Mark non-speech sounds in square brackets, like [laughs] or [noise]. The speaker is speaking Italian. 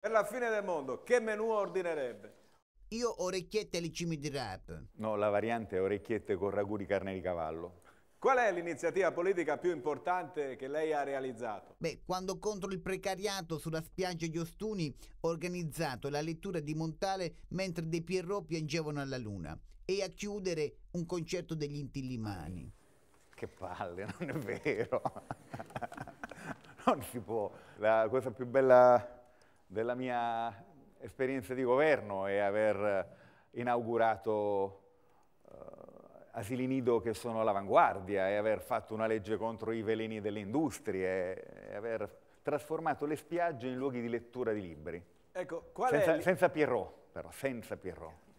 Per la fine del mondo, che menù ordinerebbe? Io orecchiette alle cime di rap. No, la variante è orecchiette con ragù di carne di cavallo. Qual è l'iniziativa politica più importante che lei ha realizzato? Beh, quando contro il precariato sulla spiaggia di Ostuni ho organizzato la lettura di Montale mentre dei Pierrot piangevano alla luna e a chiudere un concerto degli Intillimani. Che palle, non è vero. [laughs] non si può. La cosa più bella della mia esperienza di governo è aver inaugurato uh, asili nido che sono all'avanguardia e aver fatto una legge contro i veleni delle industrie e aver trasformato le spiagge in luoghi di lettura di libri. Ecco, qual senza, è... senza Pierrot, però, senza Pierrot.